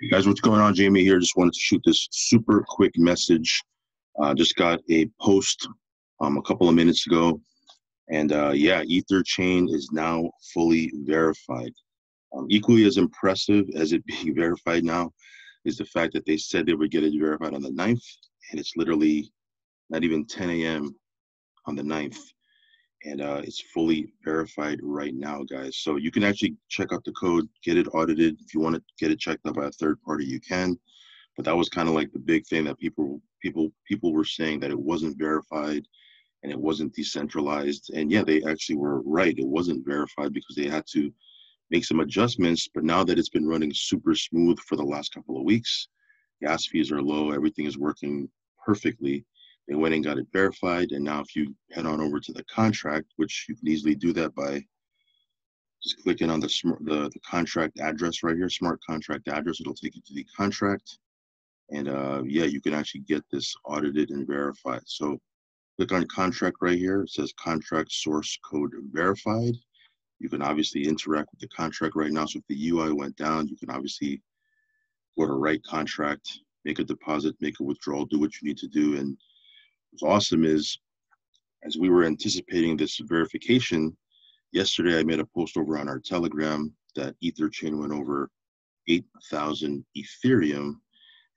Hey guys, what's going on? Jamie here. Just wanted to shoot this super quick message. Uh, just got a post um, a couple of minutes ago. And uh, yeah, EtherChain is now fully verified. Um, equally as impressive as it being verified now is the fact that they said they would get it verified on the 9th, and it's literally not even 10 a.m. on the 9th and uh, it's fully verified right now, guys. So you can actually check out the code, get it audited. If you want to get it checked out by a third party, you can. But that was kind of like the big thing that people people people were saying that it wasn't verified and it wasn't decentralized. And yeah, they actually were right. It wasn't verified because they had to make some adjustments. But now that it's been running super smooth for the last couple of weeks, gas fees are low, everything is working perfectly they went and got it verified. And now if you head on over to the contract, which you can easily do that by just clicking on the, the, the contract address right here, smart contract address, it'll take you to the contract. And uh, yeah, you can actually get this audited and verified. So click on contract right here. It says contract source code verified. You can obviously interact with the contract right now. So if the UI went down, you can obviously go to write contract, make a deposit, make a withdrawal, do what you need to do, and what's awesome is as we were anticipating this verification, yesterday I made a post over on our Telegram that EtherChain went over 8,000 Ethereum.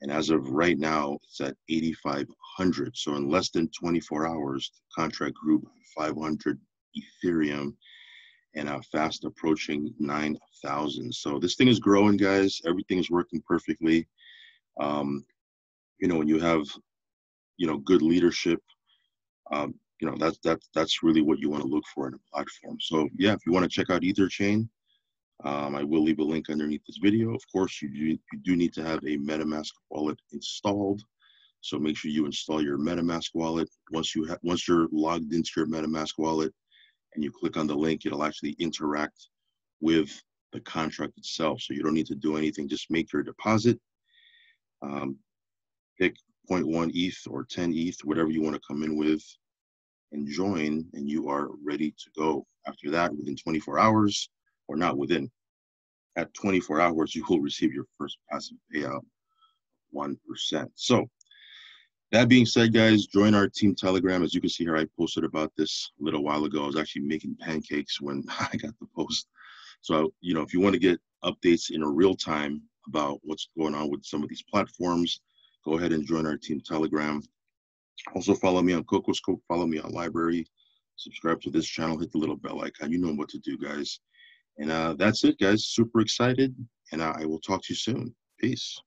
And as of right now, it's at 8,500. So in less than 24 hours, contract group 500 Ethereum and uh, fast approaching 9,000. So this thing is growing, guys. Everything is working perfectly. Um, you know, when you have you know good leadership um, you know that's that's that's really what you want to look for in a platform. So yeah if you want to check out EtherChain um, i will leave a link underneath this video. Of course you do, you do need to have a metamask wallet installed. So make sure you install your metamask wallet. Once you have once you're logged into your metamask wallet and you click on the link it'll actually interact with the contract itself. So you don't need to do anything. Just make your deposit um, pick 0.1 ETH or 10 ETH, whatever you want to come in with, and join, and you are ready to go. After that, within 24 hours, or not within, at 24 hours, you will receive your first passive payout, 1%. So, that being said, guys, join our team Telegram. As you can see here, I posted about this a little while ago. I was actually making pancakes when I got the post. So, you know, if you want to get updates in a real time about what's going on with some of these platforms, go ahead and join our team Telegram. Also follow me on CocoScope, follow me on LBRY, subscribe to this channel, hit the little bell icon. You know what to do, guys. And uh, that's it, guys. Super excited, and uh, I will talk to you soon. Peace.